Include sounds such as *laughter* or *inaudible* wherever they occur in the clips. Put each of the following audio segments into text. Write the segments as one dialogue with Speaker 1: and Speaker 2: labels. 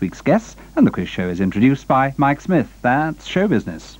Speaker 1: week's guests, and the quiz show is introduced by Mike Smith. That's show business.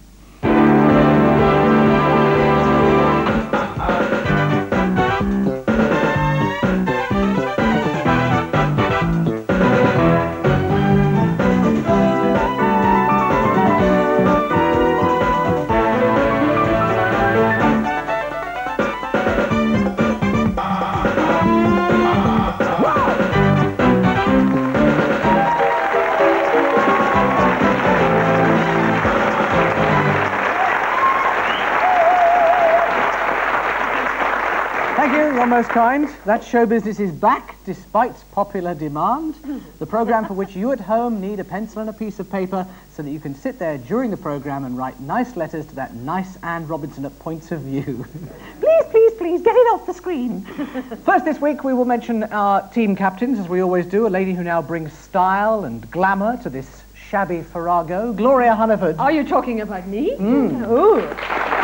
Speaker 2: You're most kind. That show business is back despite popular demand. The program for which you at home need a pencil and a piece of paper so that you can sit there during the program and write nice letters to that nice Anne Robinson at Points of View. *laughs*
Speaker 3: Please, please, please, get it off the screen. *laughs*
Speaker 2: First this week we will mention our team captains, as we always do, a lady who now brings style and glamour to this shabby farrago, Gloria Hunniford.
Speaker 3: Are you talking about me?
Speaker 2: Mm.
Speaker 3: Ooh,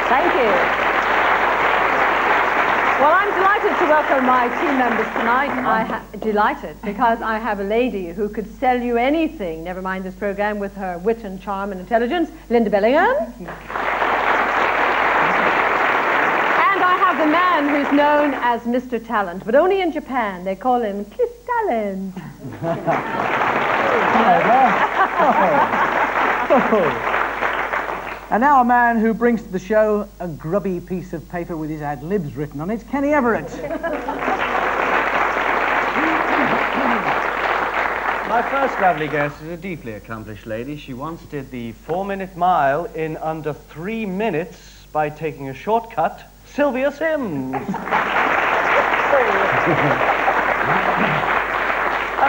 Speaker 3: thank you. I'm to welcome my team members tonight. I ha- delighted because I have a lady who could sell you anything, never mind this program, with her wit and charm and intelligence, Lynda Bellingham. And I have the man who's known as Mr. Talent, but only in Japan. They call him Kiss Talent. *laughs* *laughs*
Speaker 2: And now a man who brings to the show a grubby piece of paper with his ad libs written on it, Kenny Everett. *laughs*
Speaker 4: My first lovely guest is a deeply accomplished lady. She once did the four-minute mile in under three minutes by taking a shortcut. Sylvia Sims. *laughs* and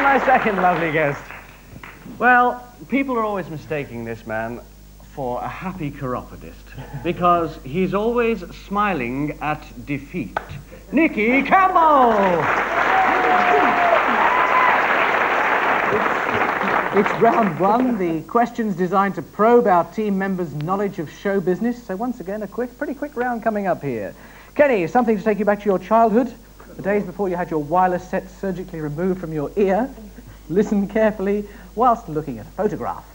Speaker 4: my second lovely guest. Well, people are always mistaking this man for a happy chiropodist because he's always smiling at defeat. Nicky Campbell!
Speaker 2: It's round one, the questions designed to probe our team members' knowledge of show business. So once again, a quick, pretty quick round coming up here. Kenny, something to take you back to your childhood, the days before you had your wireless set surgically removed from your ear. Listen carefully whilst looking at a photograph.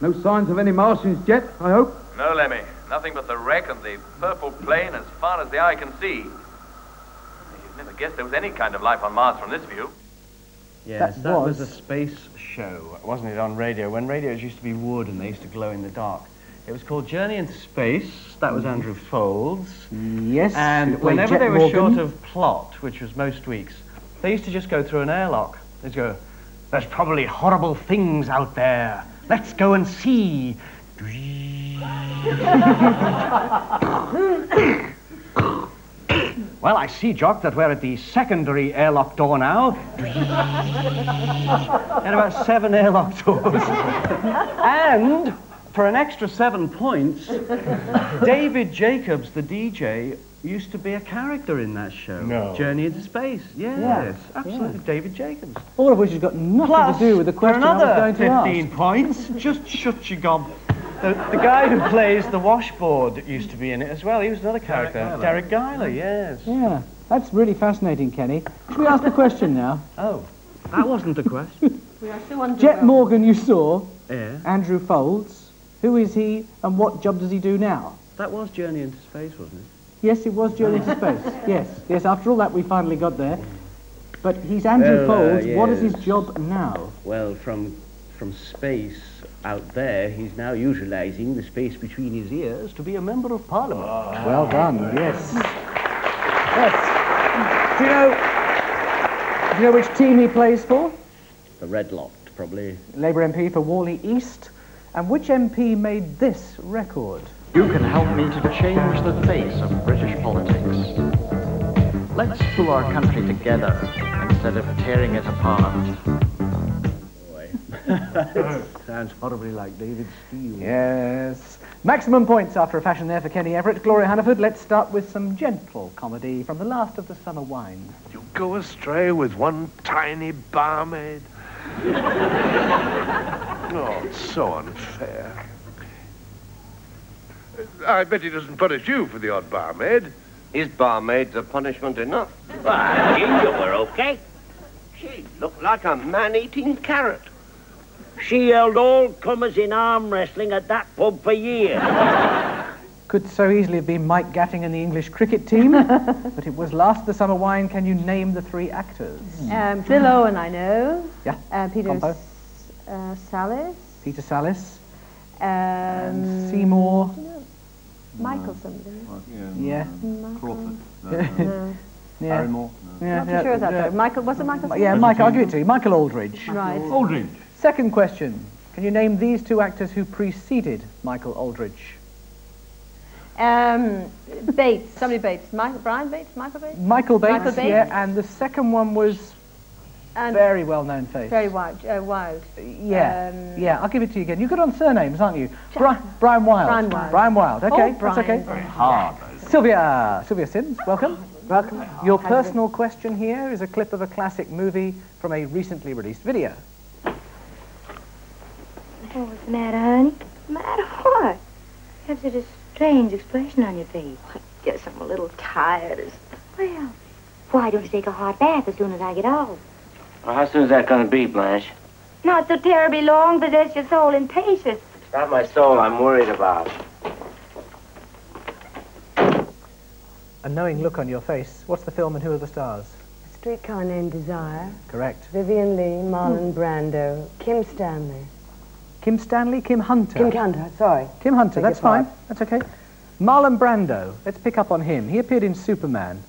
Speaker 5: No signs of any Martians yet, I hope?
Speaker 6: No, Lemmy. Nothing but the wreck and the purple plain as far as the eye can see. You'd never guessed there was any kind of life on Mars from this view.
Speaker 4: Yes,
Speaker 2: That
Speaker 4: that, was...
Speaker 2: was-
Speaker 4: a space show, wasn't it, on radio? When radios used to be wood and they used to glow in the dark. It was called Journey into Space. That was Andrew Faulds.
Speaker 2: Yes.
Speaker 4: And whenever
Speaker 2: Jet
Speaker 4: they were
Speaker 2: Morgan.
Speaker 4: short of plot, which was most weeks, they used to just go through an airlock. They'd go, there's probably horrible things out there. Let's go and see. well, I see, Jock, that we're at the secondary airlock door now. and about seven airlock doors. and for an extra seven points, David Jacobs, the DJ, used to be a character in that show.
Speaker 2: No.
Speaker 4: Journey into Space. Yes,
Speaker 2: Yeah,
Speaker 4: absolutely.
Speaker 2: yeah.
Speaker 4: David Jacobs.
Speaker 2: All of which has got nothing
Speaker 4: Plus,
Speaker 2: to do with the question
Speaker 4: for
Speaker 2: I was going to
Speaker 4: 15
Speaker 2: ask.
Speaker 4: points, just shut your gob. The, the guy who plays the washboard used to be in it as well. He was another character. Deryck Guyler, yes.
Speaker 2: Yeah, that's really fascinating, Kenny. Should we ask the question now?
Speaker 4: Oh, that wasn't the question.
Speaker 3: We are so under
Speaker 2: Jet Morgan, you saw.
Speaker 4: Yeah.
Speaker 2: Andrew Faulds. Who is he and what job does he do now?
Speaker 4: That was Journey into Space, wasn't it?
Speaker 2: Yes, it was Journey to *laughs* Space. Yes, yes, after all that we finally got there. But he's Andrew
Speaker 7: Well, uh,
Speaker 2: Faulds. What is his job now?
Speaker 7: Well, from from space out there, he's now utilising the space between his ears to be a member of Parliament.
Speaker 2: Well done, yes. Yes. Do you know, do you know which team he plays for?
Speaker 7: The red lot, probably.
Speaker 2: Labour MP for Warley East. And which MP made this record?
Speaker 8: You can help me to change the face of British politics. Let's pull our country together instead of tearing it apart. *laughs*
Speaker 4: Sounds horribly like David Steel.
Speaker 2: Yes. Maximum points after a fashion there for Kenny Everett. Gloria Hunniford, let's start with some gentle comedy from the last of the summer wine.
Speaker 9: You go astray with one tiny barmaid. *laughs* oh, it's so unfair. I bet he doesn't punish you for the odd barmaid.
Speaker 10: His barmaid's a punishment enough. Well, Ginger were okay. She looked like a man-eating carrot.
Speaker 11: She held all comers in arm wrestling at that pub for years.
Speaker 2: Could so easily have been Mike Gatting and the English cricket team, *laughs* but it was Last the Summer Wine. Can you name the three actors?
Speaker 3: Um, Bill Owen, I know.
Speaker 2: Yeah.
Speaker 3: Uh, Peter
Speaker 2: Combo.
Speaker 3: S- uh, Salis.
Speaker 2: Peter Sallis,
Speaker 3: Um,
Speaker 2: Seymour.
Speaker 3: Michael something.
Speaker 2: Yeah.
Speaker 3: Crawford. *laughs*
Speaker 2: Yeah. Yeah.
Speaker 3: Barrymore?
Speaker 2: Yeah,
Speaker 3: Not too
Speaker 2: yeah,
Speaker 3: sure of that,
Speaker 2: yeah.
Speaker 3: though. Michael, was it Michael?
Speaker 2: Yeah,
Speaker 3: something?
Speaker 2: Mike, I'll give it to you. Michael Aldridge.
Speaker 3: Right.
Speaker 2: Aldridge. Second question. Can you name these two actors who preceded Michael Aldridge?
Speaker 3: Um, Bates, somebody Bates. Michael, Brian Bates? Michael Bates?
Speaker 2: Michael Bates,
Speaker 3: Michael Bates.
Speaker 2: yeah, and the second one was
Speaker 3: And
Speaker 2: very well-known face.
Speaker 3: Very wild. Uh, wild.
Speaker 2: Yeah,
Speaker 3: Um,
Speaker 2: yeah, I'll give it to you again. You're good on surnames, aren't you? Bri- Brian Wilde.
Speaker 3: Brian Wilde.
Speaker 2: Brian Wilde, okay,
Speaker 3: Oh,
Speaker 2: that's okay.
Speaker 3: Brian.
Speaker 2: hard. Sylvia, Sylvia Sims, welcome. Welcome. Your personal question here is a clip of a classic movie from a recently released video.
Speaker 12: Oh, what's the matter, honey? Matter what? You have such a strange expression on your face. *laughs* I guess I'm a little tired. Or... Well, why don't you take a hot bath as soon as I get home?
Speaker 10: Well, how soon is that going to be, Blanche?
Speaker 12: Not so terribly long, but that's your soul impatient.
Speaker 10: It's not my soul I'm worried about.
Speaker 2: A knowing look on your face. What's the film and who are the stars?
Speaker 13: A Streetcar Named Desire.
Speaker 2: Correct.
Speaker 13: Vivien Leigh, Marlon hmm. Brando, Kim Stanley.
Speaker 2: Kim Stanley, Kim Hunter.
Speaker 13: Kim Hunter, sorry.
Speaker 2: Kim Hunter,
Speaker 13: Beg
Speaker 2: that's fine.
Speaker 13: pardon.
Speaker 2: That's okay. Marlon Brando, let's pick up on him. He appeared in Superman.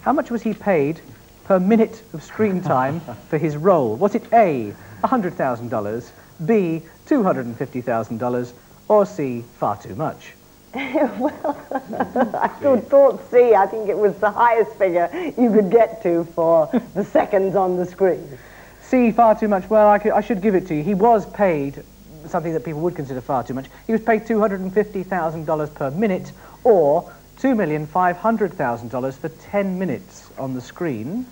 Speaker 2: How much was he paid per minute of screen *laughs* time for his role? Was it A, $100,000, B, $250,000, or C, far too much? *laughs*
Speaker 13: well, I *laughs* thought, thought C, I think it was the highest figure you could get to for the seconds on the screen.
Speaker 2: C, far too much. Well, I, could, I should give it to you. He was paid something that people would consider far too much. He was paid $250,000 per minute, or $2,500,000 for 10 minutes on the screen.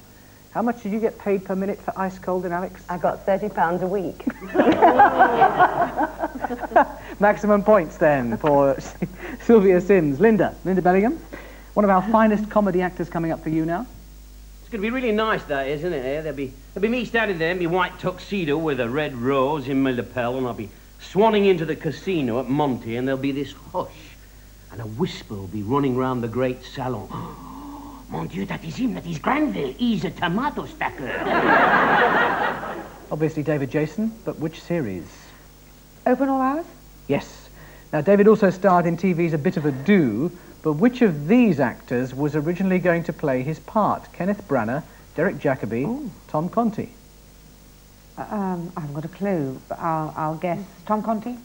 Speaker 2: How much did you get paid per minute for Ice Cold in Alex?
Speaker 13: I got 30 pounds a week. *laughs*
Speaker 2: Maximum points then for *laughs* Sylvia Sims. Lynda, Lynda Bellingham, one of our finest comedy actors coming up for you now.
Speaker 7: It's going to be really nice, that, isn't it? Eh? There'll be there'll be me standing there in my white tuxedo with a red rose in my lapel, and I'll be swanning into the casino at Monte, and there'll be this hush, and a whisper will be running round the great salon. *gasps* Mon Dieu, that is him, that is Granville. He's a tomato stacker. *laughs*
Speaker 2: Obviously David Jason, but which series?
Speaker 13: Open all hours?
Speaker 2: Yes. Now, David also starred in TV's A Bit of a Do, but which of these actors was originally going to play his part? Kenneth Branagh, Derek Jacobi, Tom Conti?
Speaker 14: Um, I haven't got a clue, but I'll, I'll guess Tom Conti.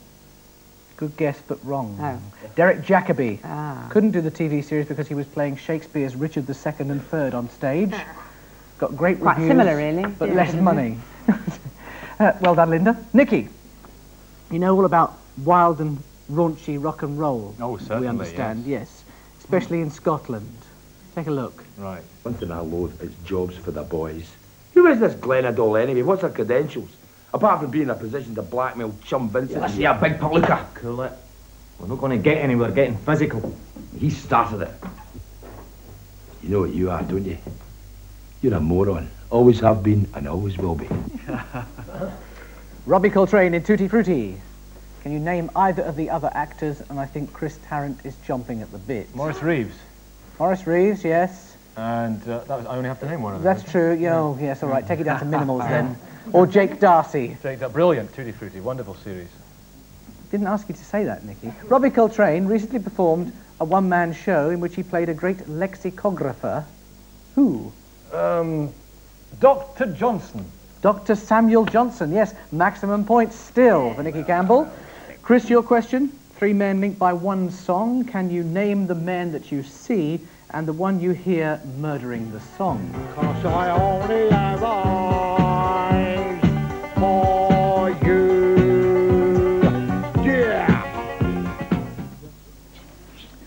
Speaker 2: Good guess, but wrong.
Speaker 14: Oh.
Speaker 2: Derek Jacobi.
Speaker 14: Ah.
Speaker 2: Couldn't do the TV series because he was playing Shakespeare's Richard II and III on stage. Got great
Speaker 14: Quite
Speaker 2: reviews.
Speaker 14: similar, really.
Speaker 2: But
Speaker 14: Yeah.
Speaker 2: less money. *laughs* uh, well done, Lynda. Nicky, you know all about wild and raunchy rock and roll.
Speaker 15: Oh, certainly,
Speaker 2: We understand, yes. Especially in Scotland. Take a look.
Speaker 15: Right.
Speaker 16: One thing I loathe is jobs for the boys. Who is this Glenadol anyway? What's her credentials? Apart from being in a position to blackmail Chum Vincent.
Speaker 17: I see you big palooka. Cool it. We're not going to get anywhere getting physical.
Speaker 16: He started it. You know what you are, don't you? You're a moron. Always have been and always will be. *laughs*
Speaker 2: Robbie Coltrane in Tutti Frutti. Can you name either of the other actors? And I think Chris Tarrant is jumping at the bit.
Speaker 15: Maurice Roëves.
Speaker 2: Maurice Roëves, yes.
Speaker 15: And uh, that was, I only have to name one of them.
Speaker 2: That's true. You know, yes, all right. Take it down to *laughs* minimals then. Or Jake D'Arcy.
Speaker 15: Jake, that brilliant Tutti Frutti, wonderful series.
Speaker 2: Didn't ask you to say that, Nicky. Robbie Coltrane recently performed a one-man show in which he played a great lexicographer. Who?
Speaker 15: Um, Dr. Johnson.
Speaker 2: Dr. Samuel Johnson, yes. Maximum points still for Nicky Campbell. Chris, your question. Three men linked by one song. Can you name the men that you see and the one you hear murdering the song?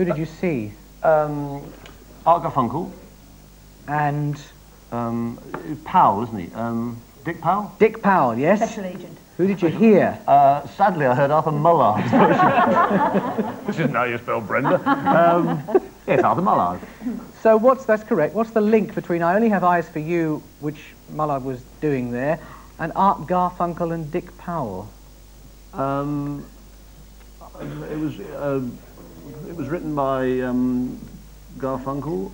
Speaker 2: Who did you see?
Speaker 4: Um, Art Garfunkel.
Speaker 2: And?
Speaker 4: Um, Powell, isn't he? Um, Dick Powell?
Speaker 2: Dick Powell, yes.
Speaker 3: Special agent.
Speaker 2: Who did you hear?
Speaker 4: Uh, sadly, I heard Arthur Mullard. *laughs* Which isn't how you spell Brenda. Um, yes, Arthur Mullard.
Speaker 2: So what's, that's correct, what's the link between I Only Have Eyes for You, which Mullard was doing there, and Art Garfunkel and Dick Powell?
Speaker 18: Um, it was uh, it was written by um, Garfunkel.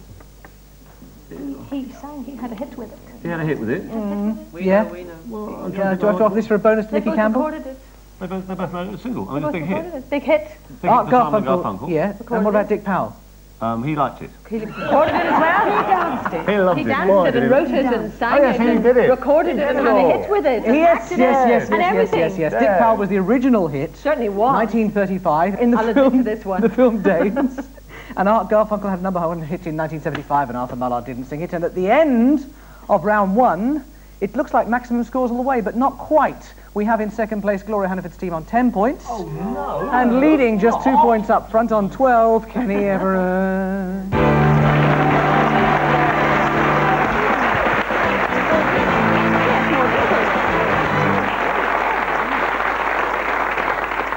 Speaker 19: He sang, he had a hit with it.
Speaker 18: He had a hit with it.
Speaker 2: Mm, yeah.
Speaker 18: Well, I'm trying
Speaker 2: Yeah, do I have to offer this for a bonus to
Speaker 19: They
Speaker 2: Nicky Campbell?
Speaker 18: They both, they both made a single. I mean, a big hit.
Speaker 19: Big hit.
Speaker 18: Big
Speaker 2: Art
Speaker 18: hit at the time with
Speaker 2: Garfunkel.
Speaker 18: Garfunkel.
Speaker 2: Yeah. And what about Dick Powell?
Speaker 18: Um, he liked it.
Speaker 19: He recorded it as well. He danced it.
Speaker 18: He loved
Speaker 3: He
Speaker 18: it.
Speaker 3: danced
Speaker 18: Boy,
Speaker 3: it
Speaker 18: did
Speaker 3: and
Speaker 18: he.
Speaker 3: wrote it and sang
Speaker 18: Oh, yes,
Speaker 3: it
Speaker 18: he
Speaker 3: and
Speaker 18: did it.
Speaker 3: recorded it and had a hit with it.
Speaker 2: Yes, yes,
Speaker 3: it
Speaker 2: yes,
Speaker 3: and
Speaker 2: yes, yes, yes, yes. Dick Powell was the original hit.
Speaker 3: Certainly was.
Speaker 2: 1935 in the
Speaker 3: I'll admit
Speaker 2: film.
Speaker 3: to this one.
Speaker 2: The film Days. *laughs* and Art Garfunkel had a number one hit in 1975, and Arthur Mullard didn't sing it. And at the end of round one, it looks like maximum scores all the way, but not quite. We have in second place Gloria Hunniford's team on 10 points. Oh no! And leading just two points up front on 12, Kenny Everett.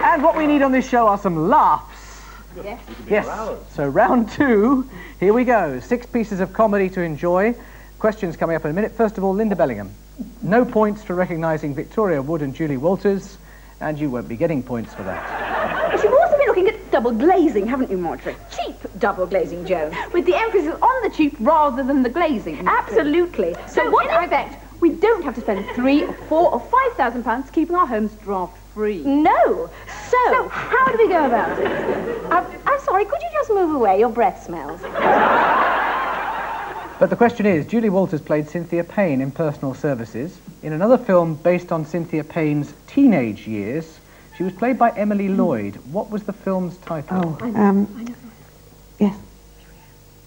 Speaker 2: And what we need on this show are some laughs.
Speaker 19: Yes.
Speaker 2: Yes. So round two, here we go. Six pieces of comedy to enjoy. Questions coming up in a minute. First of all, Lynda Bellingham. No points for recognising Victoria Wood and Julie Walters, and you won't be getting points for that.
Speaker 20: But you've also been looking at double glazing, haven't you, Marjorie? Cheap double glazing, Joan. With the emphasis on the cheap rather than the glazing. Absolutely. So, what in effect, we don't have to spend three or four or five thousand pounds keeping our homes draft free. No. So, how do we go about it? I'm, I'm sorry, could you just move away? Your breath smells. *laughs*
Speaker 2: But the question is, Julie Walters played Cynthia Payne in Personal Services. In another film based on Cynthia Payne's teenage years, she was played by Emily Lloyd. What was the film's title?
Speaker 14: Oh, um, yes.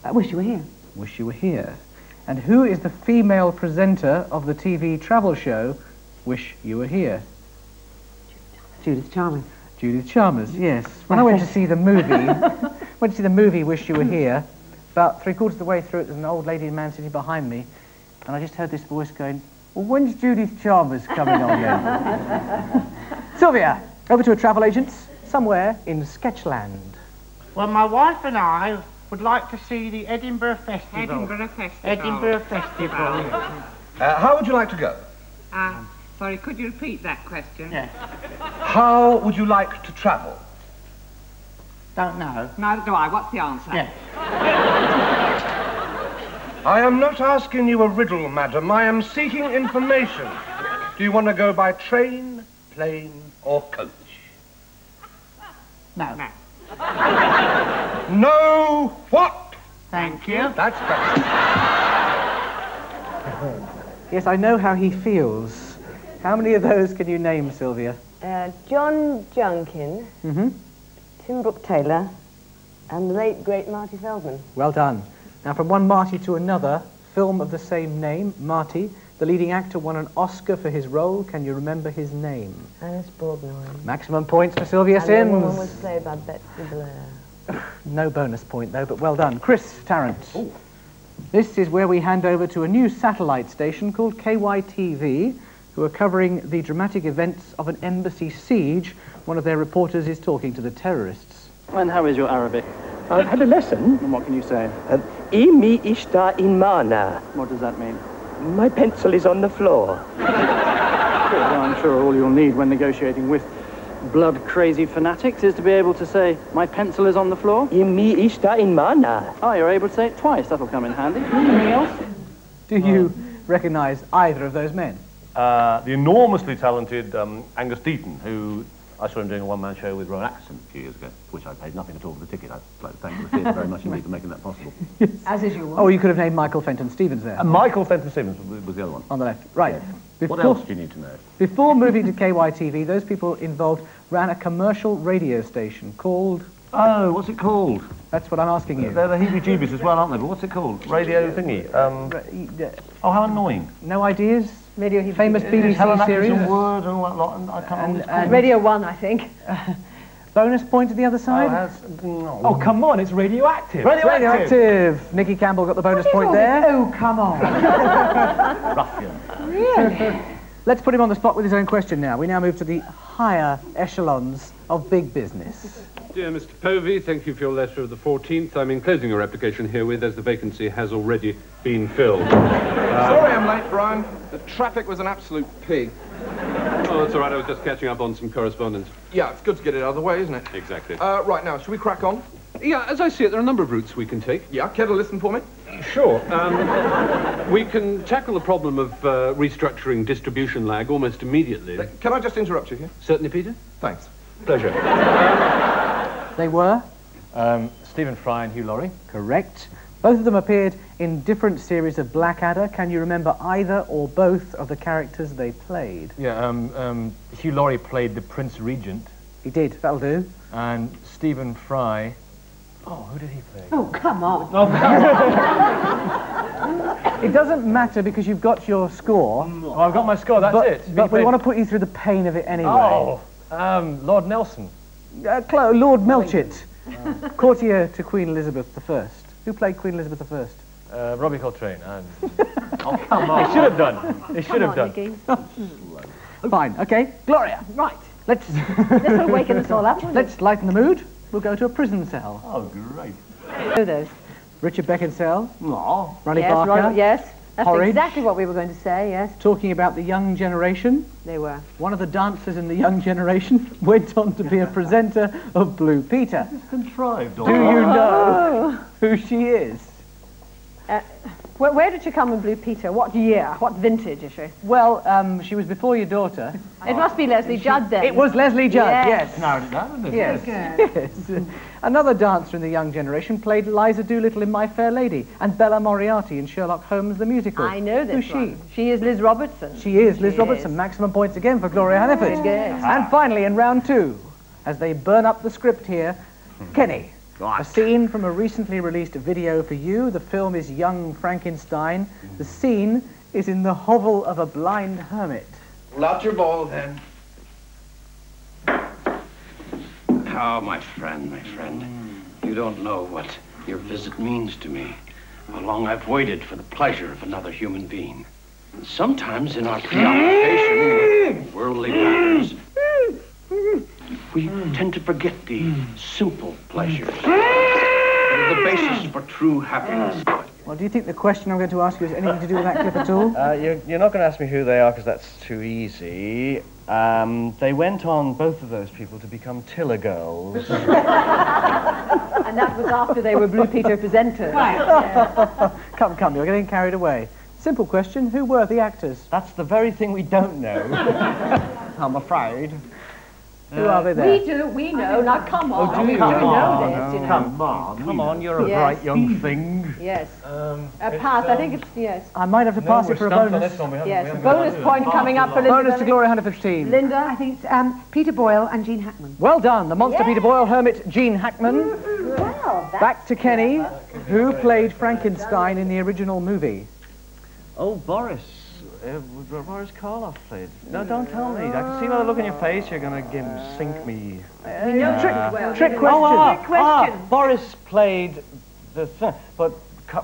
Speaker 14: I wish you were here.
Speaker 2: Wish You Were Here. And who is the female presenter of the TV travel show Wish You Were Here?
Speaker 14: Judith Chalmers.
Speaker 2: Judith Chalmers, yes. When I went to see the movie, *laughs* went to see the movie Wish You Were Here, about three quarters of the way through it, there's an old lady and man sitting behind me, and I just heard this voice going, well, when's Judith Chalmers coming on then? *laughs* Sylvia, over to a travel agent somewhere in Sketchland.
Speaker 21: Well, my wife and I would like to see the Edinburgh Festival.
Speaker 22: Edinburgh Festival.
Speaker 21: Edinburgh Festival.
Speaker 22: Uh,
Speaker 23: how would you like to go?
Speaker 22: Uh, sorry, could you repeat that question?
Speaker 21: Yes.
Speaker 23: How would you like to travel?
Speaker 21: Don't know.
Speaker 22: Neither do I. What's the answer?
Speaker 21: Yes. *laughs*
Speaker 23: I am not asking you a riddle, madam. I am seeking information. Do you want to go by train, plane, or coach?
Speaker 21: No.
Speaker 22: No.
Speaker 23: No what?
Speaker 21: Thank you.
Speaker 23: That's better.
Speaker 2: Yes, I know how he feels. How many of those can you name, Sylvia?
Speaker 13: Uh, John Junkin,
Speaker 2: Mm-hmm.
Speaker 13: Tim Brooke Taylor, and the late, great Marty Feldman.
Speaker 2: Well done. Now, from one Marty to another, film of the same name, Marty. The leading actor won an Oscar for his role. Can you remember his name?
Speaker 13: Alice Borgnine.
Speaker 2: Maximum points for Sylvia
Speaker 13: and the woman
Speaker 2: Sims.
Speaker 13: was played by Betsy Blair. *coughs*
Speaker 2: No bonus point, though, but well done. Chris Tarrant. This is where we hand over to a new satellite station called KYTV, who are covering the dramatic events of an embassy siege. One of their reporters is talking to the terrorists.
Speaker 24: And how is your Arabic?
Speaker 25: I've had a lesson.
Speaker 24: And what can you say?
Speaker 25: Uh, Imi ishta in mana.
Speaker 24: What does that mean?
Speaker 25: My pencil is on the floor.
Speaker 24: Well, I'm sure all you'll need when negotiating with blood-crazy fanatics is to be able to say, my pencil is on the floor.
Speaker 25: Imi ishta in mana.
Speaker 24: Oh, you're able to say it twice. That'll come in handy. Anything else?
Speaker 2: Do you recognise either of those men?
Speaker 18: Uh, the enormously talented um, Angus Deayton, who I saw him doing a one-man show with Rowan Atkinson a few years ago, for which I paid nothing at all for the ticket. I'd like to thank the theatre very much *laughs* indeed for making that possible.
Speaker 3: As is your
Speaker 2: Oh, you could have named Michael Fenton Stevens there.
Speaker 18: And Michael Fenton Stevens was- was the other one.
Speaker 2: On the left. Right.
Speaker 18: What else do you need to know?
Speaker 2: Before moving to KYTV, those people involved ran a commercial radio station called...
Speaker 18: Oh, what's it called?
Speaker 2: That's what I'm asking you.
Speaker 18: They're the heebie-jeebies as well, aren't they? But what's it called? Radio thingy. Um, oh, how annoying.
Speaker 2: No ideas?
Speaker 3: Radio he
Speaker 2: Famous uh, BBC
Speaker 18: Helen
Speaker 2: series?
Speaker 18: Atkinson Word and all that lot, and I can't remember what it's called.
Speaker 3: Radio 1, I think. *laughs*
Speaker 2: Bonus point to the other side?
Speaker 18: Oh, oh
Speaker 15: come on, it's radioactive.
Speaker 2: Radioactive. Nicky Campbell got the bonus point there.
Speaker 14: Oh, come on. *laughs*
Speaker 18: Ruffian.
Speaker 2: Really? Let's put him on the spot with his own question now. We now move to the higher echelons of big business.
Speaker 26: Dear Mr. Povey, thank you for your letter of the 14th. I'm enclosing your application herewith as the vacancy has already been filled.
Speaker 27: Sorry I'm late, Brian. The traffic was an absolute pig.
Speaker 26: Oh, that's all right. I was just catching up on some correspondence.
Speaker 28: Yeah, it's good to get it out of the way, isn't it?
Speaker 26: Exactly.
Speaker 28: Uh, right, now, should we crack on?
Speaker 26: Yeah, as I see it, there are a number of routes we can take.
Speaker 28: Yeah, care to listen for me?
Speaker 26: Sure. Um, we can tackle the problem of uh, restructuring distribution lag almost immediately.
Speaker 28: Can I just interrupt you here?
Speaker 26: Certainly, Peter.
Speaker 28: Thanks.
Speaker 26: Pleasure.
Speaker 2: They were?
Speaker 15: Um, Stephen Fry and Hugh Laurie.
Speaker 2: Correct. Both of them appeared in different series of Blackadder. Can you remember either or both of the characters they played?
Speaker 15: Yeah, um, um, Hugh Laurie played the Prince Regent.
Speaker 2: He did, that'll do.
Speaker 15: And Stephen Fry. Oh, who did he play?
Speaker 3: Oh, come on. *laughs*
Speaker 2: It doesn't matter because you've got your score.
Speaker 15: Oh, I've got my score, that's
Speaker 2: but,
Speaker 15: it.
Speaker 2: But we want to put you through the pain of it anyway.
Speaker 15: Oh, um, Lord Nelson.
Speaker 2: Uh, Clo- Lord Melchett, *laughs* courtier to Queen Elizabeth I. Who played Queen Elizabeth I?
Speaker 15: Uh, Robbie Coltrane. *laughs* And...
Speaker 2: oh, *laughs* come on.
Speaker 15: They should have done. They should have done.
Speaker 2: Fine, okay. Gloria.
Speaker 3: Right.
Speaker 2: Let's,
Speaker 3: Let's awaken us all up.
Speaker 2: let's lighten the mood. We'll go to a prison cell.
Speaker 26: Oh, great.
Speaker 3: Know those.
Speaker 2: Richard Beckinsale.
Speaker 26: No.
Speaker 2: Ronnie
Speaker 3: yes,
Speaker 2: Barker.
Speaker 3: Ronald- yes. That's
Speaker 2: Porridge.
Speaker 3: exactly what we were going to say, yes.
Speaker 2: Talking about the young generation.
Speaker 3: They were.
Speaker 2: One of the dancers in the young generation *laughs* went on to be a presenter of Blue Peter.
Speaker 26: This is Contrived.
Speaker 2: Do you know who she is?
Speaker 3: Uh, where, where did she come in Blue Peter? What year? What vintage is she?
Speaker 2: Well, um, she was before your daughter. *laughs*
Speaker 3: It must be Lesley Judd then.
Speaker 2: It was Lesley Judd, yes.
Speaker 26: Narrowed it down, hasn't?
Speaker 2: Yes. *laughs* yes. Another dancer in the young generation played Liza Doolittle in My Fair Lady and Bella Moriarty in Sherlock Holmes the Musical.
Speaker 3: I know this
Speaker 2: Who's she?
Speaker 3: one. She is Liz Robertson.
Speaker 2: She is Liz
Speaker 3: She
Speaker 2: Robertson.
Speaker 3: is.
Speaker 2: Maximum points again for Gloria Hunniford.
Speaker 3: Very good.
Speaker 2: And finally, in round two, as they burn up the script here, Kenny. A scene from a recently released video for you. The film is Young Frankenstein. The scene is in the hovel of a blind hermit.
Speaker 28: Pull out your ball, then.
Speaker 29: Oh, my friend, my friend, mm. you don't know what your visit means to me. How long I've waited for the pleasure of another human being. And sometimes in our preoccupation with worldly matters, we tend to forget the simple pleasures that are the basis for true happiness.
Speaker 2: Well, do you think the question I'm going to ask you has anything to do with that clip at all?
Speaker 4: Uh, you're, you're not going to ask me who they are because that's too easy. Um, they went on, both of those people, to become Tiller girls. *laughs*
Speaker 3: and that was after they were Blue Peter presenters. Right. *laughs*
Speaker 2: come, come, you're getting carried away. Simple question, who were the actors?
Speaker 4: That's the very thing we don't know. *laughs* I'm afraid.
Speaker 2: Who are they there?
Speaker 3: We do, we know. Now come on.
Speaker 4: do
Speaker 3: we
Speaker 4: you?
Speaker 3: do
Speaker 4: Come
Speaker 3: know
Speaker 4: on,
Speaker 3: this, you know.
Speaker 4: Come on, come on, you're a
Speaker 3: Yes.
Speaker 4: bright young thing.
Speaker 3: Yes.
Speaker 15: Um,
Speaker 3: A pass. I think it's yes.
Speaker 2: I might have to pass
Speaker 15: we're
Speaker 2: it for a
Speaker 15: stumped on
Speaker 2: bonus.
Speaker 15: this one, we haven't- we
Speaker 3: Yes.
Speaker 15: haven't
Speaker 3: Bonus point coming up for Lynda.
Speaker 2: Bonus to
Speaker 3: Belling.
Speaker 2: Gloria Hunniford's team.
Speaker 3: Lynda.
Speaker 14: I think it's um, Peter Boyle and Gene Hackman.
Speaker 2: Well done, the monster Peter Boyle hermit Gene Hackman.
Speaker 13: Well, that's
Speaker 2: Back to Kenny, who played Frankenstein in the original movie.
Speaker 4: Oh, Boris. Uh, Boris Karloff played. No, don't tell me. I can see by the look on your face you're going to sink me.
Speaker 3: We know trick, well,
Speaker 2: trick question.
Speaker 4: Oh, ah,
Speaker 3: Trick question.
Speaker 4: ah, Boris played the thing, but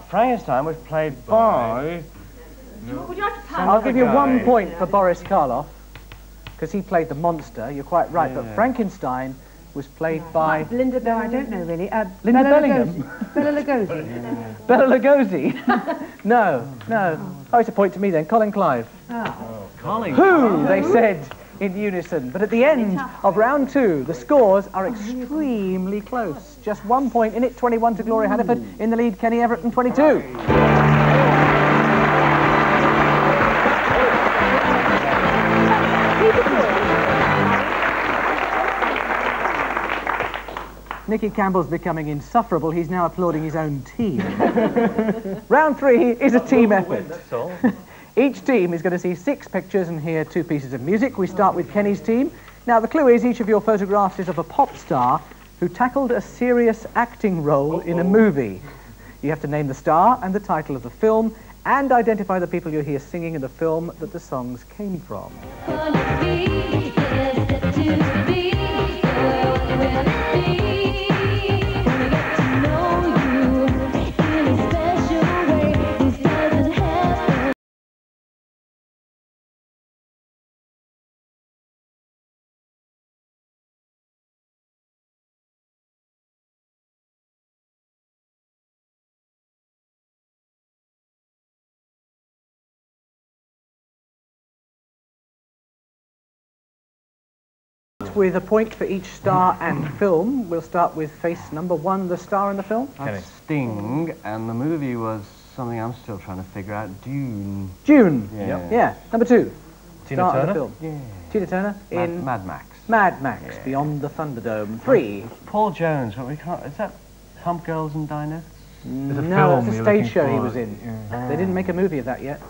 Speaker 4: Frankenstein was played by...
Speaker 3: Would you like to pass?
Speaker 2: I'll give you one point for Boris Karloff, because he played the monster. You're quite right, but Frankenstein was played by
Speaker 3: Lynda
Speaker 14: No, I don't know really. Uh,
Speaker 2: Lynda
Speaker 14: Bela
Speaker 2: Bellingham.
Speaker 14: Lugosi. Bela Lugosi. *laughs*
Speaker 2: Bela Lugosi. *laughs* no, no. Oh, it's a point to me then. Colin Clive. Oh.
Speaker 4: Colin.
Speaker 2: Who, they said in unison. But at the end of round two, the scores are extremely close. Just one point in it, 21 to Gloria Hunniford. In the lead, Kenny Everett, 22. Nicky Campbell's becoming insufferable. He's now applauding his own team. *laughs* Round three is a team effort. *laughs* Each team is going to see six pictures and hear two pieces of music. We start with Kenny's team. Now, the clue is each of your photographs is of a pop star who tackled a serious acting role in a movie. You have to name the star and the title of the film and identify the people you hear singing in the film that the songs came from. With a point for each star and film, we'll start with face number one, the star in the film.
Speaker 4: That's Sting, and the movie was something I'm still trying to figure out. Dune.
Speaker 2: June.
Speaker 4: Yeah.
Speaker 2: Yeah. Number two.
Speaker 4: Tina
Speaker 2: star of
Speaker 4: Turner?
Speaker 2: the film.
Speaker 4: Yeah.
Speaker 2: Tina Turner
Speaker 4: Mad-
Speaker 2: in
Speaker 4: Mad Max.
Speaker 2: Mad Max Beyond the Thunderdome. Three.
Speaker 4: Paul Jones, but we can't. Is that Hump Girls and Dinettes?
Speaker 2: no, it's a stage show he was in. They didn't make a movie of that yet.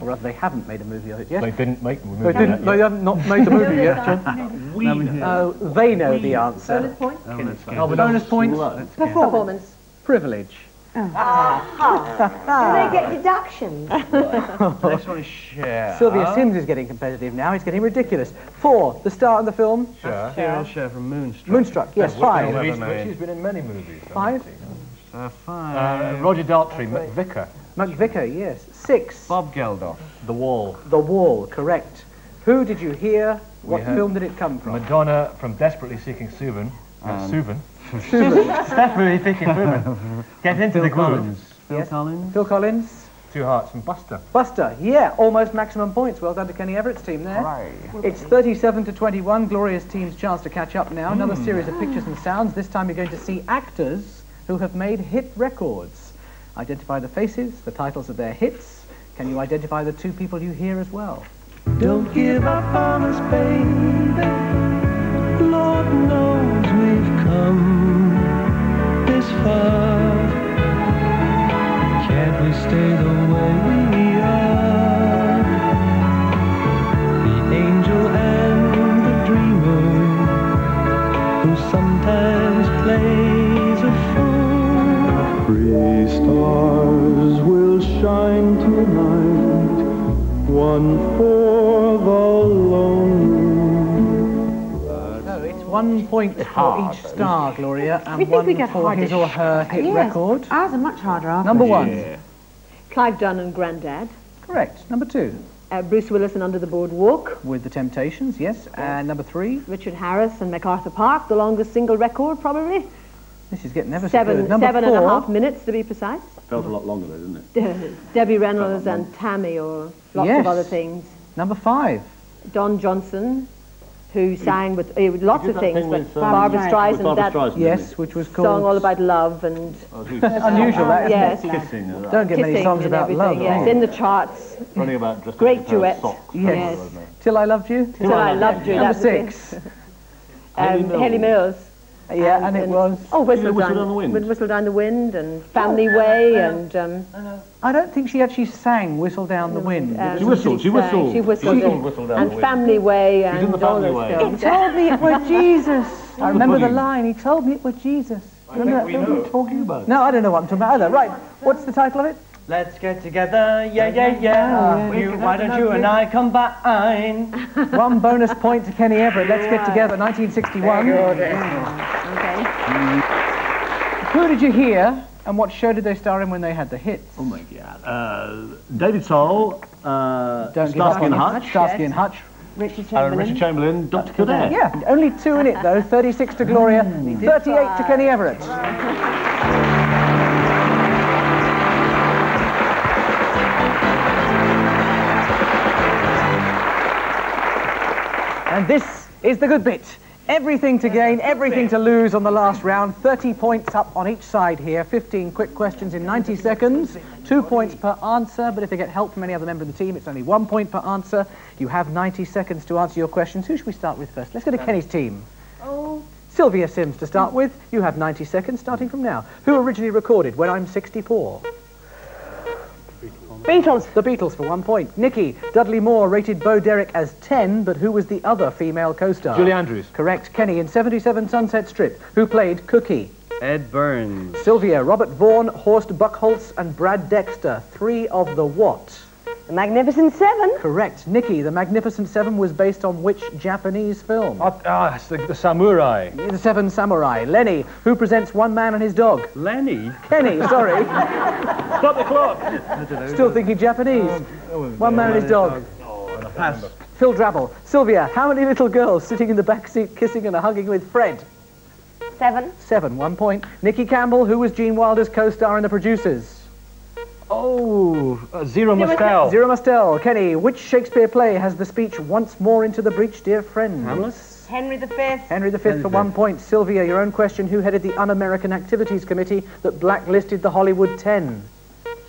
Speaker 2: Or rather, they haven't made a movie of it yet.
Speaker 15: They didn't make the movie
Speaker 2: They, didn't,
Speaker 15: yet.
Speaker 2: they haven't not made the *laughs* movie yet, John.
Speaker 15: We know.
Speaker 2: Oh, they know the answer.
Speaker 3: Bonus point?
Speaker 2: Oh, let's go. bonus points.
Speaker 3: Performance.
Speaker 2: Privilege.
Speaker 13: Do they get deductions? *laughs*
Speaker 4: Next one is Cher.
Speaker 2: Sylvia Sims is getting competitive now. He's getting ridiculous. Four. The star of the film.
Speaker 4: Cher. Cheryl Cher from Moonstruck.
Speaker 2: Moonstruck. Yes. Five.
Speaker 15: She's, she's been in many movies.
Speaker 2: Five.
Speaker 4: Uh, five.
Speaker 15: Uh, Roger Daltrey, McVicar.
Speaker 2: McVicar. Yes. Six.
Speaker 4: Bob Geldof.
Speaker 15: The Wall.
Speaker 2: The Wall. Correct. Who did you hear?
Speaker 15: We
Speaker 2: What film did it come from?
Speaker 15: Madonna from Desperately Seeking Suvan. Uh,
Speaker 4: And-
Speaker 15: Suvan. *laughs*
Speaker 4: Desperately Seeking Suvan. Get into
Speaker 15: Phil
Speaker 4: the
Speaker 15: Collins.
Speaker 4: grooves. Phil
Speaker 2: Yes.
Speaker 4: Collins.
Speaker 2: Phil Collins.
Speaker 15: Two Hearts from Buster.
Speaker 2: Buster, yeah, almost maximum points. Well done to Kenny Everett's team there. It's 37 to 21. Glorious team's chance to catch up now. Another series of pictures and sounds. This time you're going to see actors who have made hit records. Identify the faces, the titles of their hits. Can you identify the two people you hear as well?
Speaker 30: Don't give up on us, baby. Lord knows we've come this far. Can't we stay the way we are? One for the lonely.
Speaker 2: So it's one point for each star, Gloria, and
Speaker 14: We think
Speaker 2: one
Speaker 14: we get
Speaker 2: for
Speaker 14: harder.
Speaker 2: his or her hit
Speaker 14: Yes,
Speaker 2: record.
Speaker 14: Ours are much harder, aren't
Speaker 2: Number
Speaker 14: they?
Speaker 2: one.
Speaker 3: Clive Dunn and Grandad.
Speaker 2: Correct. Number two.
Speaker 3: Uh, Bruce Willis and Under the Boardwalk.
Speaker 2: With the Temptations, yes. And number three.
Speaker 3: Richard Harris and MacArthur Park, the longest single record, probably.
Speaker 2: This is getting ever so
Speaker 3: Seven,
Speaker 2: good. Number
Speaker 3: seven
Speaker 2: four.
Speaker 3: and a half minutes, to be precise.
Speaker 18: Felt a lot longer though, didn't it?
Speaker 3: Debbie Reynolds and Tammy, or lots
Speaker 2: Yes.
Speaker 3: of other things.
Speaker 2: Number five.
Speaker 3: Don Johnson, who sang with, uh, lots of things,
Speaker 18: thing
Speaker 3: but
Speaker 18: with, um,
Speaker 3: Barbara
Speaker 18: with
Speaker 3: Streisand,
Speaker 18: Barbra
Speaker 3: that
Speaker 18: Streisand,
Speaker 2: Yes, which was called...
Speaker 3: song all about love and
Speaker 2: That's unusual, that, isn't
Speaker 3: yes,
Speaker 2: it?
Speaker 18: Kissing. uh,
Speaker 2: Don't get many
Speaker 3: kissing
Speaker 2: songs
Speaker 3: and
Speaker 2: about
Speaker 3: everything,
Speaker 2: love.
Speaker 3: Yes, in the charts.
Speaker 18: Running about dressed
Speaker 3: Great
Speaker 18: up in a pair of
Speaker 3: duet.
Speaker 18: socks.
Speaker 2: Yes.
Speaker 18: wasn't it?
Speaker 2: Till I Loved You?
Speaker 3: Till I Loved You.
Speaker 2: Number
Speaker 3: that was it.
Speaker 2: six.
Speaker 3: Um, Hayley Mills.
Speaker 2: Yeah, and it was...
Speaker 3: Oh, Whistle,
Speaker 18: Whistle
Speaker 3: Down,
Speaker 18: Down the Wind.
Speaker 3: With Whistle Down the Wind and Family Way and... Um,
Speaker 2: I don't think she actually sang Whistle Down the Wind.
Speaker 3: um,
Speaker 18: She whistled, she whistled.
Speaker 3: She whistled.
Speaker 18: She
Speaker 3: and-
Speaker 18: whistled Down
Speaker 3: and
Speaker 18: the Wind.
Speaker 3: Family Way and
Speaker 18: in the Family
Speaker 3: those
Speaker 18: Way. *laughs*
Speaker 2: He told me it was Jesus. I remember the
Speaker 18: pudding.
Speaker 2: line. He told me it was Jesus. Remember
Speaker 18: we
Speaker 2: that
Speaker 18: know.
Speaker 2: film?
Speaker 18: What are you talking about?
Speaker 2: No, I don't know what I'm talking about either. Right, what's the title of it?
Speaker 4: Let's get together, yeah, yeah, yeah. You, why don't you and I combine? *laughs*
Speaker 2: One bonus point to Kenny Everett. Let's get together. 1961. Okay. Who did you hear, and what show did they star in when they had the hits?
Speaker 18: Oh my God. Uh, David Soul, uh,
Speaker 2: Don't
Speaker 18: Starsky and
Speaker 2: it.
Speaker 18: Hutch,
Speaker 2: Starsky and Hutch.
Speaker 14: Richard
Speaker 18: uh,
Speaker 14: Chamberlain.
Speaker 18: Richard Chamberlain, Dr. Kildare.
Speaker 2: Yeah, only two in it though. 36 to Gloria, 38 to Kenny Everett. *laughs* And this is the good bit. Everything to gain, everything to lose on the last round. 30 points up on each side here. 15 quick questions in 90 seconds. Two points per answer, but if they get help from any other member of the team, it's only one point per answer. You have 90 seconds to answer your questions. Who should we start with first? Let's go to Kenny's team.
Speaker 3: Oh,
Speaker 2: Sylvia Sims to start with. You have 90 seconds starting from now. Who originally recorded When I'm 64? Beatles. The Beatles for one point. Nicky, Dudley Moore rated Bo Derek as 10, but who was the other female co-star?
Speaker 15: Julie Andrews.
Speaker 2: Correct. Kenny, in 77 Sunset Strip, who played Kookie?
Speaker 4: Edd Byrnes.
Speaker 2: Sylvia, Robert Vaughan, Horst Buchholz, and Brad Dexter. Three of the what?
Speaker 13: The Magnificent Seven.
Speaker 2: Correct. Nicky, The Magnificent Seven was based on which Japanese film?
Speaker 15: Ah, ah, it's the, the Samurai.
Speaker 2: The Seven Samurai. Lenny, who presents One Man and His Dog?
Speaker 4: Lenny.
Speaker 2: Kenny, sorry. *laughs*
Speaker 18: Stop the clock.
Speaker 2: Still thinking Japanese. One Man and His Dog.
Speaker 4: Pass.
Speaker 2: Phil Drabble. Sylvia, how many little girls sitting in the back seat kissing and hugging with Fred?
Speaker 13: Seven.
Speaker 2: Seven, one point. Nicky Campbell, who was Gene Wilder's co-star in The Producers?
Speaker 15: Oh, uh, Zero Mostel.
Speaker 2: Zero Mostel. Kenny, which Shakespeare play has the speech, once more into the breach, dear friend?
Speaker 4: Hamlet?
Speaker 13: Henry V.
Speaker 2: Henry V for one point. Sylvia, your own question. Who headed the Un-American Activities Committee that blacklisted the Hollywood Ten?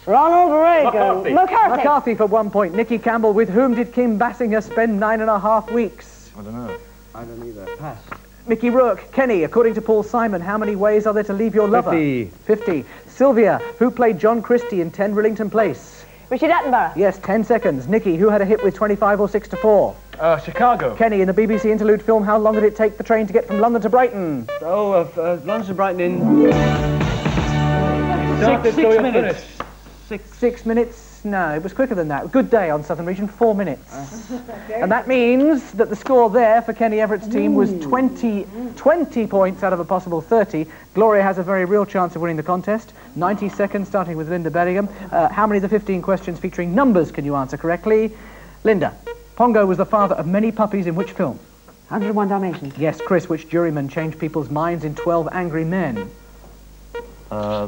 Speaker 13: Ronald Reagan.
Speaker 2: McCarthy. McCarthy for one point. Nicky Campbell, with whom did Kim Basinger spend nine and a half weeks?
Speaker 15: I don't know.
Speaker 4: I don't either. Pass.
Speaker 2: Mickey Rourke. Kenny, according to Paul Simon, how many ways are there to leave your lover?
Speaker 15: 50.
Speaker 2: 50. Sylvia, who played John Christie in 10 Rillington Place?
Speaker 13: Richard Attenborough.
Speaker 2: Yes, 10 seconds. Nicky, who had a hit with 25 or 6 to 4?
Speaker 15: Uh, Chicago.
Speaker 2: Kenny, in the BBC interlude film, how long did it take the train to get from London to Brighton?
Speaker 4: Oh, uh, uh, London to Brighton in
Speaker 15: Start
Speaker 4: six, six minutes.
Speaker 2: Six. Six minutes? No, it was quicker than that. Good day on Southern Region, four minutes. *laughs* and that means that the score there for Kenny Everett's team was 20, 20 points out of a possible 30. Gloria has a very real chance of winning the contest. 90 seconds, starting with Lynda Bellingham. Uh, how many of the 15 questions featuring numbers can you answer correctly? Lynda, Pongo was the father of many puppies in which film?
Speaker 14: 101 Dalmatians.
Speaker 2: Yes, Chris, which juryman changed people's minds in 12 Angry Men?
Speaker 18: Uh,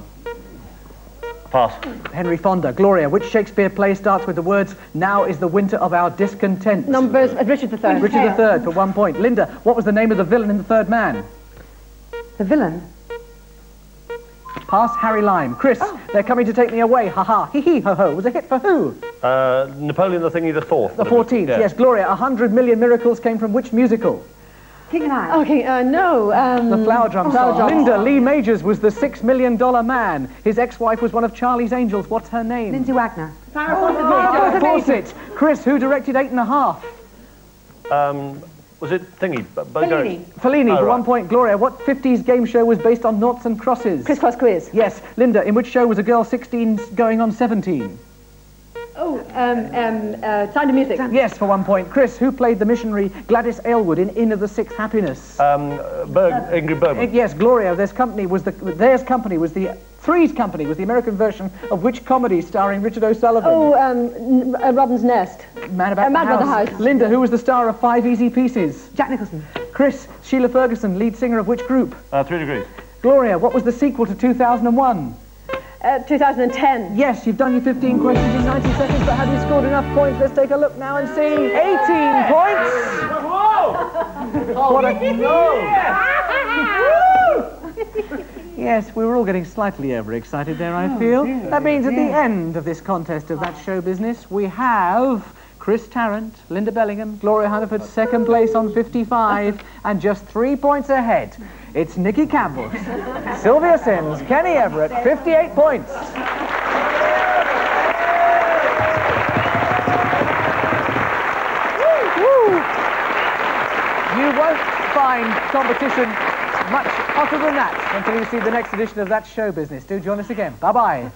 Speaker 18: pass.
Speaker 2: Henry Fonda. Gloria, which Shakespeare play starts with the words, now is the winter of our discontent?
Speaker 3: Numbers, uh, Richard III.
Speaker 2: Richard III for one point. Lynda, what was the name of the villain in The Third Man?
Speaker 14: The villain?
Speaker 2: Pass Harry Lime. Chris, they're coming to take me away. Ha ha. Hee hee ho ho. Was a hit for who?
Speaker 18: Uh, Napoleon the Thingy the Fourth.
Speaker 2: The 14th. Yes. Gloria, a hundred million miracles came from which musical?
Speaker 14: King and I.
Speaker 3: Okay, uh, no. Um,
Speaker 2: The Flower Drum
Speaker 3: Flower
Speaker 2: Song.
Speaker 3: Drum.
Speaker 2: Lynda, Lee Majors was the six million dollar man. His ex-wife was one of Charlie's angels. What's her name?
Speaker 14: Lindsay Wagner.
Speaker 2: Farrah Fawcett. Chris, who directed Eight and a Half?
Speaker 18: Um, was it Thingy? B- Bulgarian?
Speaker 2: Fellini,
Speaker 18: Oh,
Speaker 2: for
Speaker 18: right.
Speaker 2: one point. Gloria, what 50s game show was based on noughts and crosses?
Speaker 3: Crisscross quiz.
Speaker 2: Yes. Lynda, in which show was a girl 16 going on 17?
Speaker 3: Oh, um, um, uh, Sound of Music.
Speaker 2: Yes, for one point. Chris, who played the missionary Gladys Aylward in Inn of the Sixth Happiness?
Speaker 18: Um, uh, Berg, Ingrid Bergman.
Speaker 2: Uh, yes, Gloria, their company was the theirs company was the Three's Company was the American version of which comedy starring Richard O'Sullivan?
Speaker 3: Oh, um, n- uh, Robin's Nest.
Speaker 2: Mad About,
Speaker 3: Uh, Man
Speaker 2: the,
Speaker 3: About
Speaker 2: house.
Speaker 3: the House.
Speaker 2: Lynda, who was the star of Five Easy Pieces?
Speaker 14: Jack Nicholson.
Speaker 2: Chris, Sheila Ferguson, lead singer of which group?
Speaker 18: Uh, three degrees.
Speaker 2: Gloria, what was the sequel to 2001?
Speaker 3: Uh, 2010.
Speaker 2: Yes, you've done your 15 questions in 90 seconds, but have you scored enough points? Let's take a look now and see. 18 points! Whoa! *laughs* What a... *laughs* Yes, we were all getting slightly overexcited there, I feel. that means at the end of this contest of that show business, we have Chris Tarrant, Lynda Bellingham, Gloria Hunniford, second place on 55, and just three points ahead. It's Nicky Campbell, Sylvia Sims, Kenny Everett, 58 points. You won't find competition much hotter than that until you see the next edition of That Show Business. Do join us again. Bye-bye.